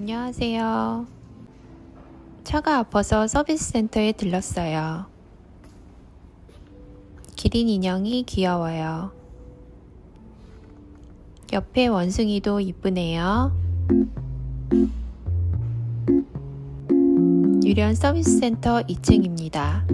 안녕하세요. 차가 아파서 서비스 센터에 들렀어요. 기린 인형이 귀여워요. 옆에 원숭이도 이쁘네요. 유련 서비스 센터 2층입니다.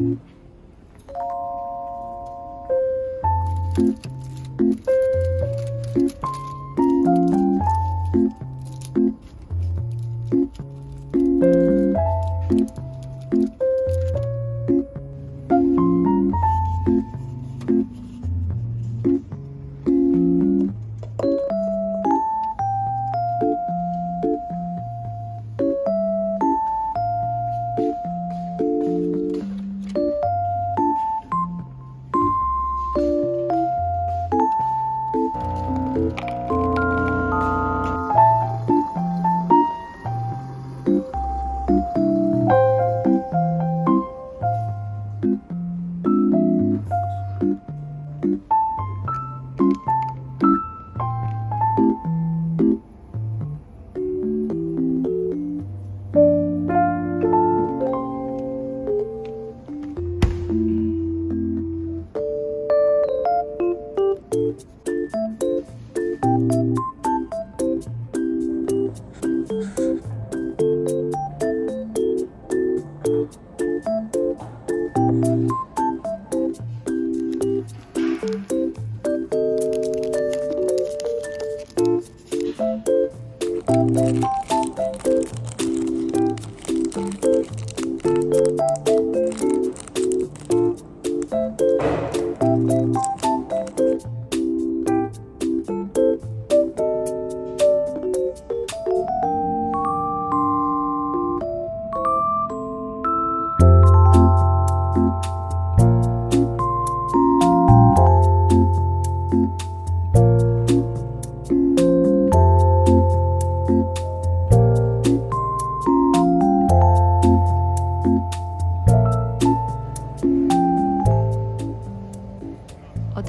Música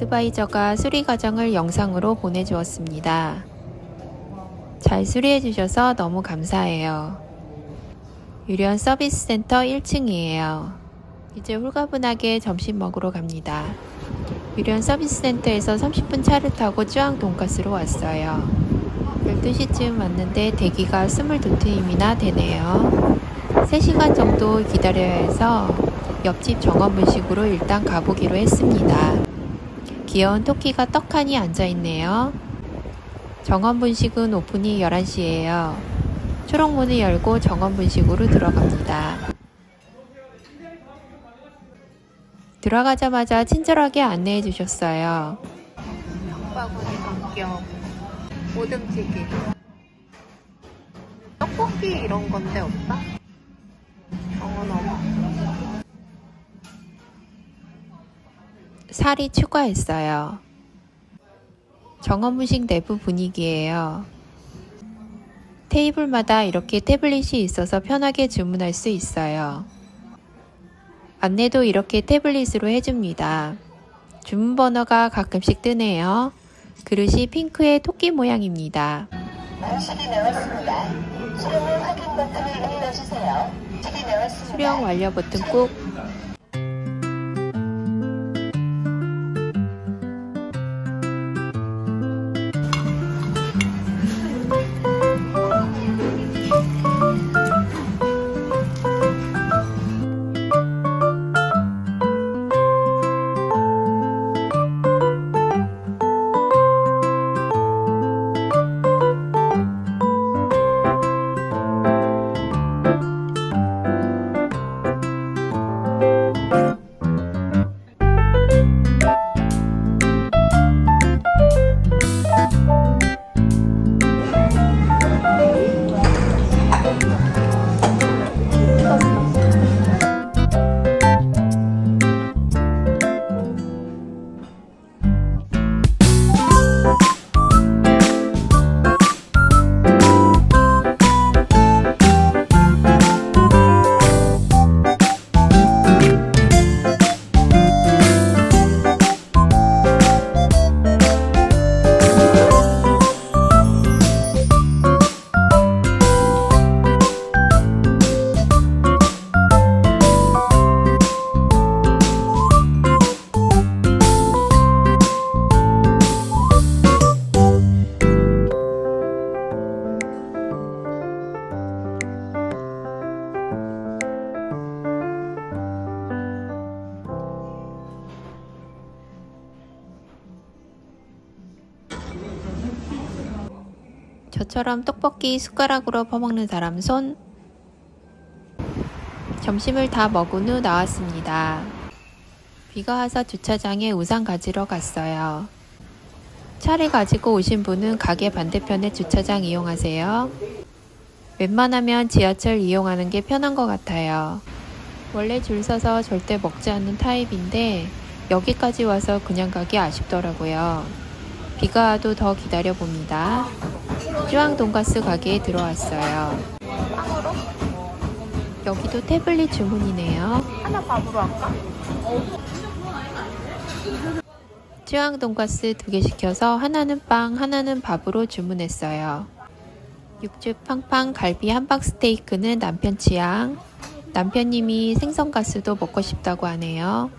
어드바이저가 수리 과정을 영상으로 보내주었습니다. 잘 수리해 주셔서 너무 감사해요. 유련 서비스 센터 1층이에요. 이제 홀가분하게 점심 먹으러 갑니다. 유련 서비스 센터에서 30분 차를 타고 쭈앙 돈가스로 왔어요. 12시쯤 왔는데 대기가 22팀이나 되네요. 3시간 정도 기다려야 해서 옆집 정원 분식으로 일단 가보기로 했습니다. 귀여운 토끼가 떡하니 앉아있네요. 정원 분식은 오픈이 11시예요. 초록문을 열고 정원 분식으로 들어갑니다. 들어가자마자 친절하게 안내해 주셨어요. 바구니 성격 모듬튀김 떡볶이 이런 건데 없다? 살이 추가했어요. 정원무식 내부 분위기예요. 테이블마다 이렇게 태블릿이 있어서 편하게 주문할 수 있어요. 안내도 이렇게 태블릿으로 해줍니다. 주문 번호가 가끔씩 뜨네요. 그릇이 핑크의 토끼 모양입니다. 수령 완료 버튼 꾹 저처럼 떡볶이 숟가락으로 퍼먹는 사람 손. 점심을 다 먹은 후 나왔습니다. 비가 와서 주차장에 우산 가지러 갔어요. 차를 가지고 오신 분은 가게 반대편의 주차장 이용하세요. 웬만하면 지하철 이용하는 게 편한 것 같아요. 원래 줄 서서 절대 먹지 않는 타입인데 여기까지 와서 그냥 가기 아쉽더라고요. 비가 와도 더 기다려 봅니다. 쭈앙 돈가스 가게에 들어왔어요. 여기도 태블릿 주문이네요. 하나 밥으로 할까? 쭈앙 돈가스 두 개 시켜서 하나는 빵, 하나는 밥으로 주문했어요. 육즙 팡팡 갈비 함박 스테이크는 남편 취향. 남편님이 생선가스도 먹고 싶다고 하네요.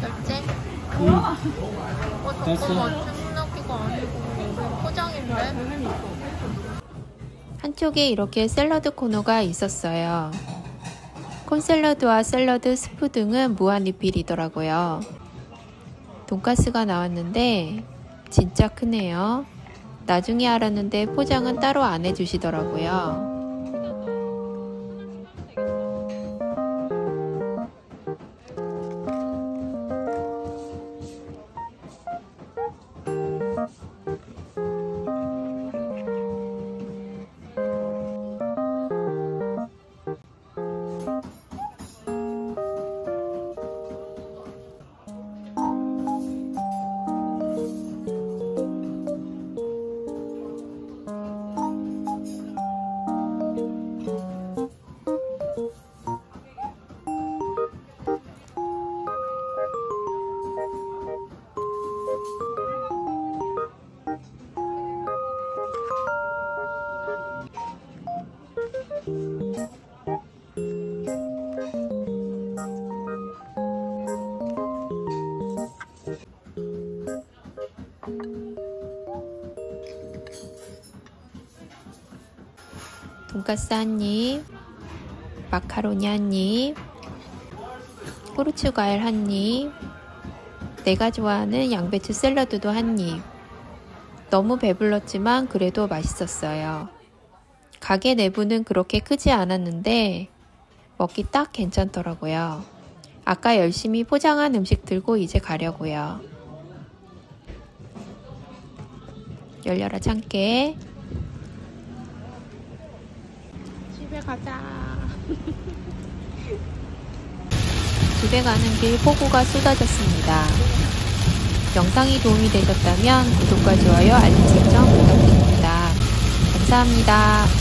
결제? 응. 어. 잠깐만. 주문하기가 아니고 포장인데? 한쪽에 이렇게 샐러드 코너가 있었어요. 콘샐러드와 샐러드, 스프 등은 무한 리필이더라고요. 돈가스가 나왔는데 진짜 크네요. 나중에 알았는데 포장은 따로 안 해주시더라고요. 돈가스 한 입, 마카로니 한 입, 후르츠 과일 한 입, 내가 좋아하는 양배추 샐러드도 한 입. 너무 배불렀지만 그래도 맛있었어요. 가게 내부는 그렇게 크지 않았는데 먹기 딱 괜찮더라고요. 아까 열심히 포장한 음식 들고 이제 가려고요. 열려라 참깨. 집에 가자. 집에 가는 길 폭우가 쏟아졌습니다. 영상이 도움이 되셨다면 구독과 좋아요, 알림 설정 부탁드립니다. 감사합니다.